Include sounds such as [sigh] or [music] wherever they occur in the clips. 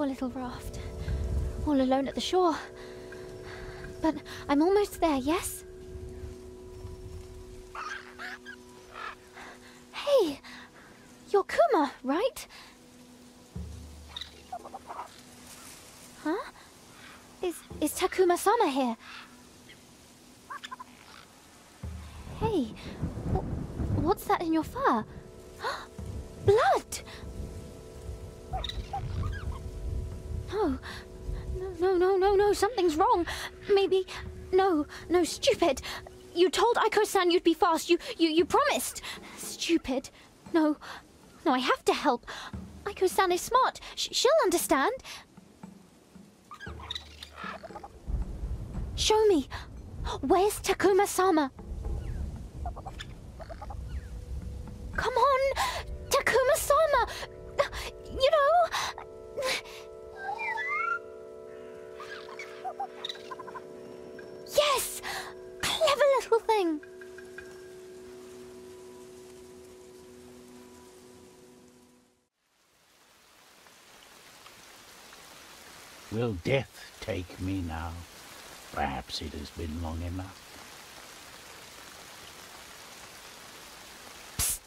Poor little raft. All alone at the shore. But I'm almost there, yes? Hey! You're Kuma, right? Huh? Is is Takuma Sama here? Hey, wh- what's that in your fur? [gasps] Blood! No, no, no, no, no, no, something's wrong. Maybe, no, no, stupid. You told Aiko-san you'd be fast. You, you, you promised. Stupid. No, no, I have to help. Aiko-san is smart. Sh- she'll understand. Show me. Where's Takuma-sama? Come on, Takuma-sama. You know. Little. Will death take me now? Perhaps it has been long enough. Psst!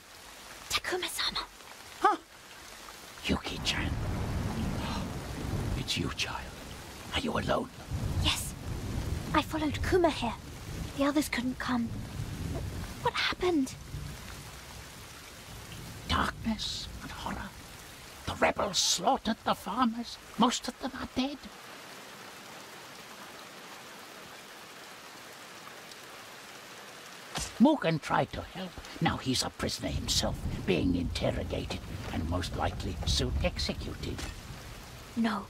Takuma-sama. Huh? Yuki-chan. [gasps] It's you, child. Are you alone? Yes. I followed Kuma here. The others couldn't come. What happened? Darkness and horror. The rebels slaughtered the farmers. Most of them are dead. Morgan tried to help. Now he's a prisoner himself, being interrogated and most likely soon executed. No.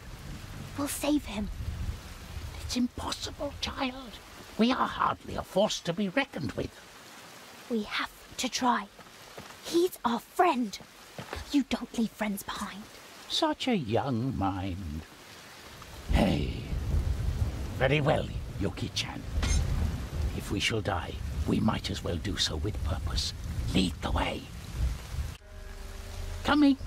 We'll save him. It's impossible, child. We are hardly a force to be reckoned with. We have to try. He's our friend. You don't leave friends behind. Such a young mind. Hey. Very well, Yuki-chan. If we shall die, we might as well do so with purpose. Lead the way. Coming.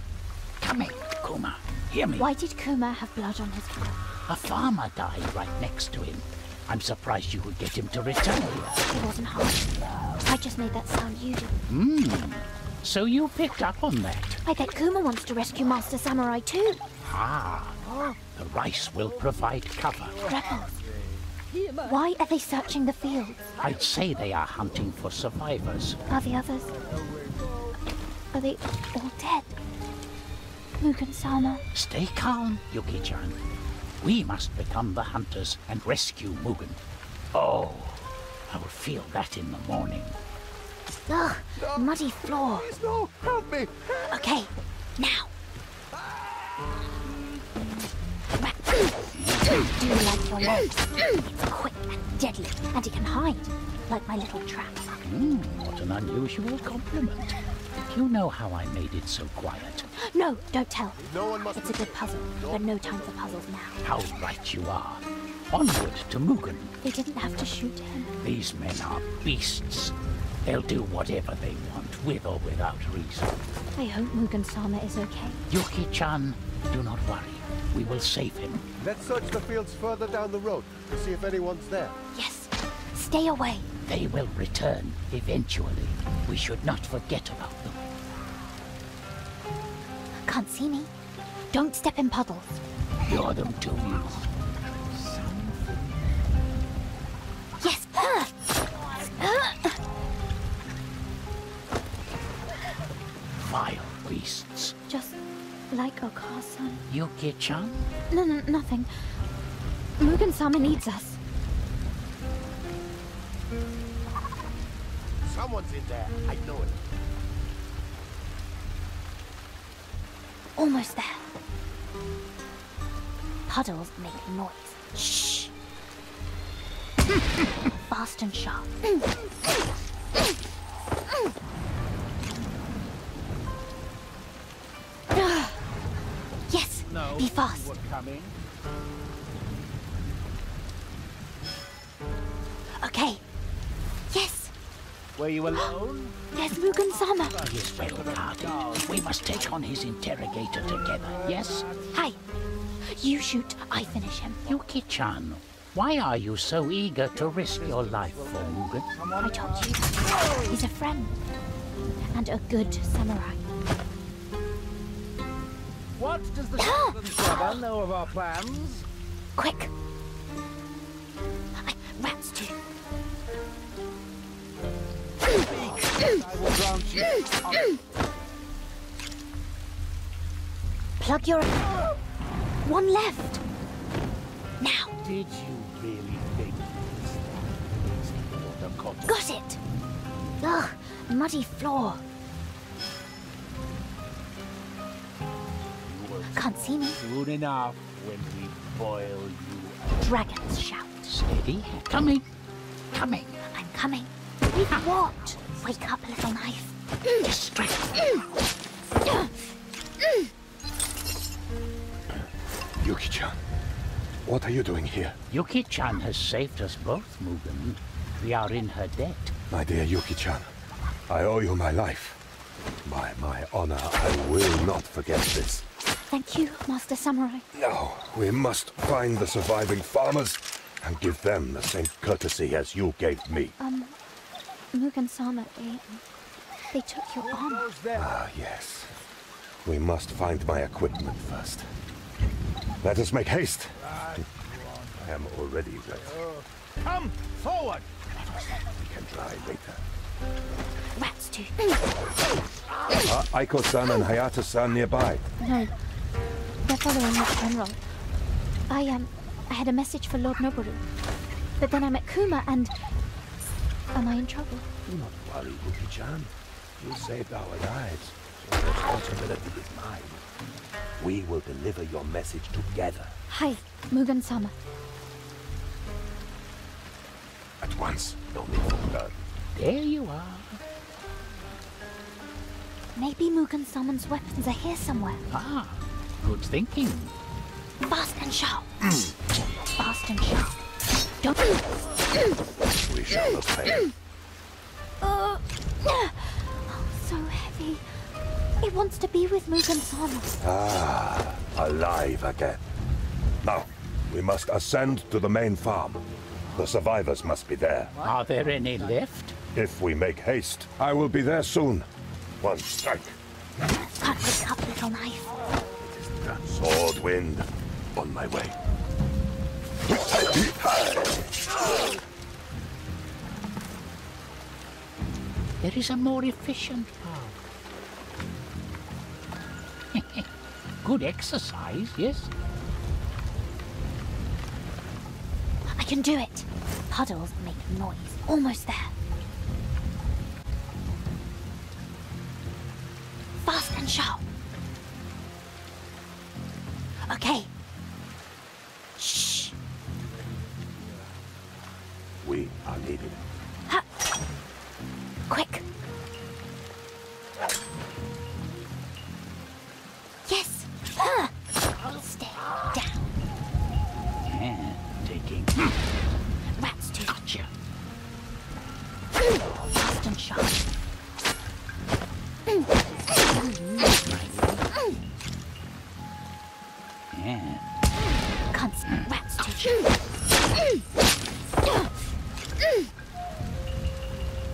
Coming, Kuma. Hear me. Why did Kuma have blood on his fur? A farmer died right next to him. I'm surprised you could get him to return. It wasn't hard. I just made that sound you did. Hmm. So you picked up on that. I bet Kuma wants to rescue Master Samurai too. Ah. The rice will provide cover. Rebels. Why are they searching the fields? I'd say they are hunting for survivors. Are the others? Are they all dead? Mugen Sama. Stay calm, Yuki-chan. We must become the hunters and rescue Mugen. Oh, I will feel that in the morning. Ugh, muddy floor. Please, no! Help me! Okay, now. Do you like your legs? It's quick and deadly, and it can hide, like my little trap. Hmm, what an unusual compliment. You know how I made it so quiet. No, don't tell. No one must It's a good puzzle, but no time for puzzles now. How right you are. Onward to Mugen. They didn't have to shoot him. These men are beasts. They'll do whatever they want, with or without reason. I hope Mugen Sama is okay. Yuki-chan, do not worry. We will save him. Let's search the fields further down the road to see if anyone's there. Yes, stay away. They will return eventually. We should not forget about them. Can't see me. Don't step in puddles. Lure them to you. Yes. Vile beasts. Just like Okasan. Yuki-chan? No, no, nothing. Mugen Sama needs us. Someone's in there. I know it. Almost there. Puddles make noise. Shh. [laughs] Fast and sharp. [sighs] yes. Be fast. Okay. Yes. Were you alone? There's Mugen Sama. He is well guarded. We must take on his interrogator together, yes? Hi. You shoot, I finish him. Yuki-chan, why are you so eager to risk your life for Mugen? I told you. He's a friend. And a good samurai. What does the [gasps] Shogun Saba know of our plans? Quick! I will grant you. Plug your. One left. Now, Did you really think this is the water got it. Ugh, muddy floor. Can't see me. Soon enough when we boil you. Dragons shout. Steady. Coming. Coming. I'm coming. With what? Wake up, little knife. Distract. Yuki-chan, what are you doing here? Yuki-chan has saved us both, Mugen. We are in her debt. My dear Yuki-chan, I owe you my life. By my honor, I will not forget this. Thank you, Master Samurai. No, we must find the surviving farmers and give them the same courtesy as you gave me. Um, Mugen Sama, they. They took your armor. Ah, yes. We must find my equipment first. Let us make haste. I am already ready. Come forward. We can try later. Rat's tooth. Are Aiko-san and Hayato-san nearby? No. They're following that general. I, um, I had a message for Lord Noboru. But then I met Kuma and... Am I in trouble? Do not worry, Yuki-chan. You saved our lives, so the responsibility is mine. We will deliver your message together. Hi, Mugen Sama. At once. No need for blood. There you are. Maybe Mugen Sama's weapons are here somewhere. Ah, good thinking. Fast and sharp. Fast and sharp. Don't... We shall not fail. Uh, oh, so heavy. It wants to be with Mugen Sama. Ah, alive again. Now, we must ascend to the main farm. The survivors must be there. Are there any left? If we make haste, I will be there soon. One strike. Can't wake up, little knife. It is done. Sword wind. On my way. [laughs] There is a more efficient path. Good exercise, yes? I can do it. Puddles make noise. Almost there. Fast and sharp.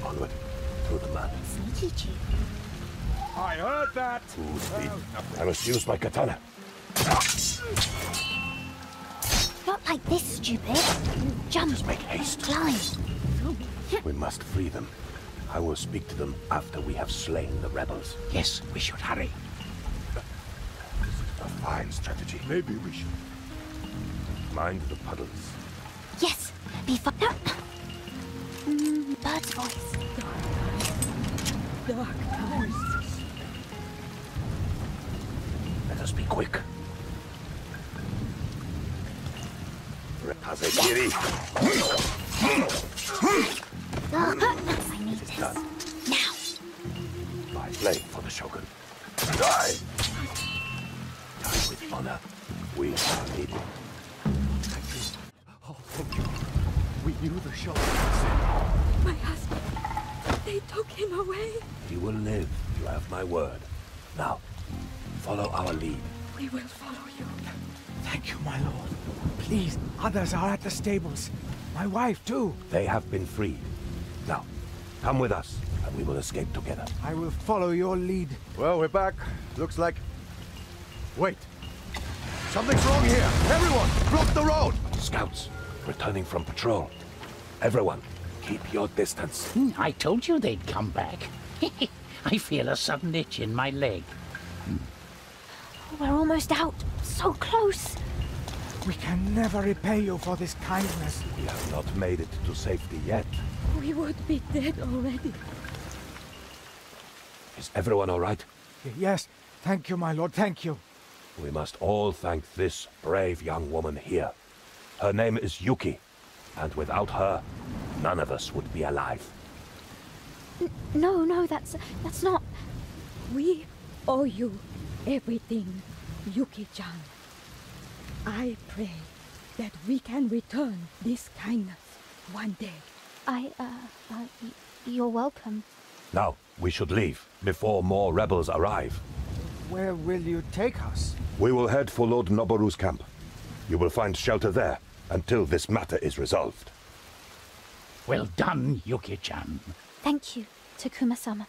Onward. Through the mud. I heard that. Full speed. I must use my katana. Not like this, stupid. Jump. Just make haste. Climb. We must free them. I will speak to them after we have slain the rebels. Yes, we should hurry. This is a fine strategy. Maybe we should. Mind the puddles. Yes. Be fu- no. Mm, bird's voice. Dark voice. Let us be quick. Repazekiri. Ugh, I need this. Done. Now. My blade for the Shogun. Die! Die with honor. We are needed. We knew the show. My husband. They took him away. He will live. You have my word. Now, follow our lead. We will follow you. Thank you, my lord. Please, others are at the stables. My wife, too. They have been freed. Now, come with us, and we will escape together. I will follow your lead. Well, we're back. Looks like... Wait. Something's wrong here. Everyone, block the road. Scouts, returning from patrol. Everyone, keep your distance. Hmm, I told you they'd come back. [laughs] I feel a sudden itch in my leg. We're almost out. So close. We can never repay you for this kindness. We have not made it to safety yet. We would be dead already. Is everyone all right? Yes, thank you, my lord, thank you. We must all thank this brave young woman here. Her name is Yuki, and without her, none of us would be alive. No, no, that's that's not. We owe you everything, Yuki-chan. I pray that we can return this kindness one day. I uh, uh you're welcome. Now, we should leave before more rebels arrive. Where will you take us? We will head for Lord Noboru's camp. You will find shelter there until this matter is resolved. Well done, Yuki-chan. Thank you, Takuma-sama.